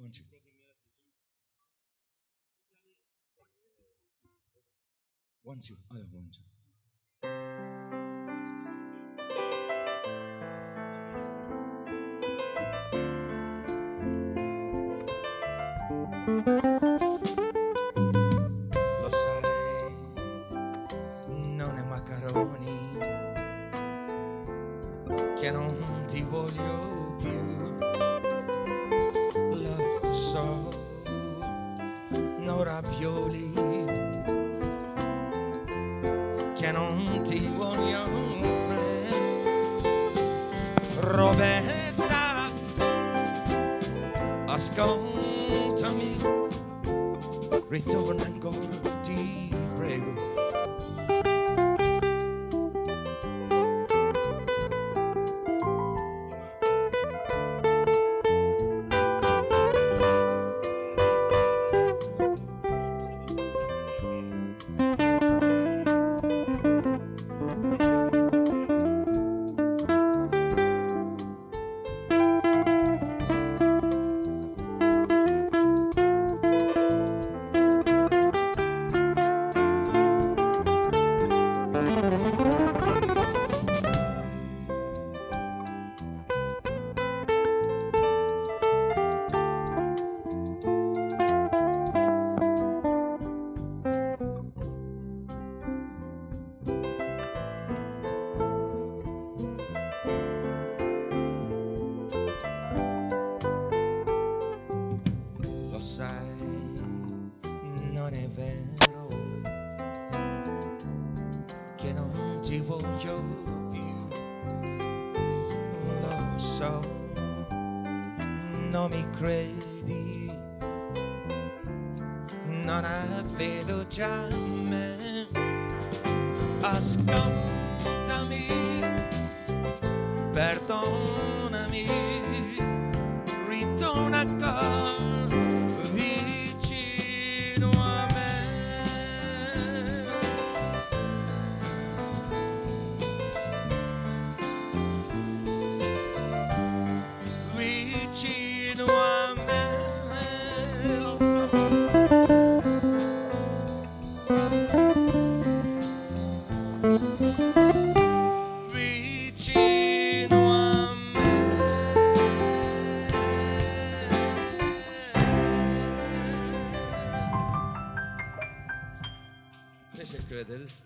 Onde? Onde? Olha, want Thank ravioli che non ti voglio. Roberta, ascoltami, ritorna ancora, ti Sai, non è vero che non ti voglio più. Lo so, non mi credi, non hai fiducia in me. Ascoltami, Teşekkür ederiz.